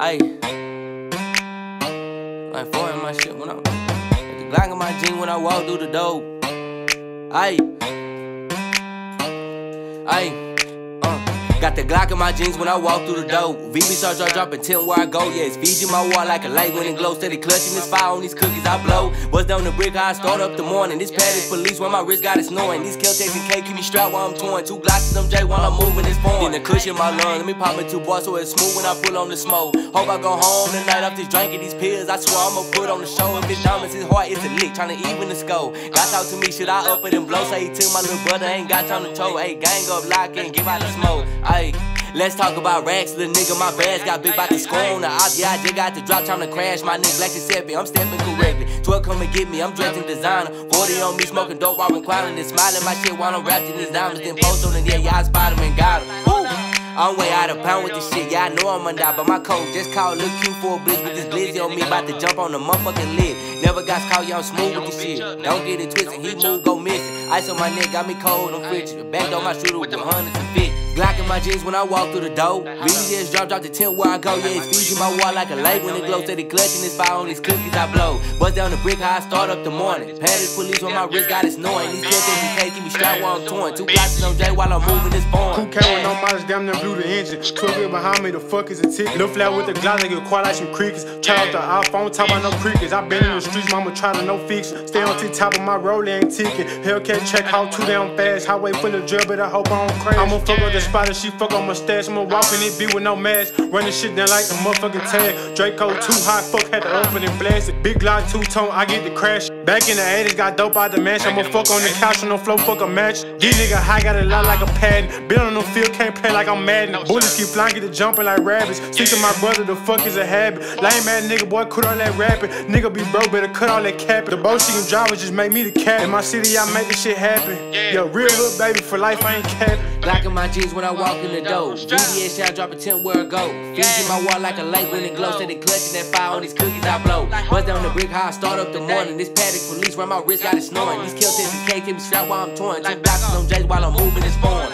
Ayy. Like four in my shit when I. The Glock in my jeans when I walk through the door. Ayy. Ayy. Got the Glock in my jeans when I walk through the door. VB start drop dropping 10 where I go. Yeah, it's VG my wall like a light when it glows. Steady clutching this fire on these cookies I blow. Bust down the brick, I start up the morning. This pad is police when my wrist got it snoring. These takes and K keep me strapped while I'm touring. Two Glocks them J while I'm moving this phone. Then the cushion my lung. Let me pop it two bars so it's smooth when I pull on the smoke. Hope I go home tonight off this drinking these pills. I swear I'ma put on the show. If it's diamonds, his heart is a lick. Trying to even the score. God talk to me, should I up it and blow? Say he took my little brother, ain't got time to toe. Hey, gang up, lock and give out the smoke. Ayy. Let's talk about racks, little nigga. My bags got big, bout to score on the I just got the drop, trying to crash. My nigga to step I'm stepping correctly. 12 come and get me, I'm dressed in designer. 40 on me, smoking dope while I'm clowning and smiling. My shit while I'm wrapped in these diamonds. Then post on it, yeah, yeah, I spot him and got him. I'm way out of pound with this shit, yeah, I know I'm gonna die, but my coat just called look cute for a bitch with this glizzy on me, about to jump on the motherfucking lid. Never got caught, y'all smooth with this shit. Don't get it twisted, he move, go missing. Ice on my neck, got me cold, I'm frigid. Back on my shooter with the hundreds and. Glock in my jeans when I walk through the door. VVS drop, drop the tent where I go. Yeah, it's feeding my wall like a light when it glows. Steady clutching this fire on these cookies I blow. Bust down the brick, how I start up the morning. Padded police when my wrist got it snoring. These kids and K keep me strapped while I'm torn. Two Glocks on J while I'm moving this phone. Who K with no damn near blew the engine. Twelve behind me, the fuck is a ticket. Little flat with the Glock, they get quiet like some crickets. Try out the iPhone, talk about no crickets. I been in the streets, mama try to no fix. Stay on top of my roll, ain't ticking. Hellcat check how too damn fast. Highway full of drill, but I hope I don't crash. I'ma fuck up the spot she fuck on my stash. I'ma walk in it, be with no mask. Running shit down like the motherfucking tag. Draco too hot, fuck had to open and blast it. Big Glock two tone, I get the crash. Back in the 80s, got dope out the match. I'ma fuck on the couch on the floor, fuck a match. These nigga high, got a lot like a pad. Been on the field, can't play like I'm mad. Bullets keep flying, get to jumping like rabbits. Stick to my brother, the fuck is a habit. Lame man nigga, boy, cut all that rapping. Nigga be broke, better cut all that capping. The boat she can drive just make me the cat. In my city, I make this shit happen. Yo, real hood baby for life, I ain't capping. Glock in my jeans when I walk in the door. VVS shot, drop a tent where I go. Feeds my wall like a light when it glows. Steady clutching that fire on these cookies I blow. Bust down the brick, how I start up the morning. This paddock police run my wrist, got it snoring. These kill and K keep me strapped while I'm torn. Two blocks on J's while I'm moving this phone.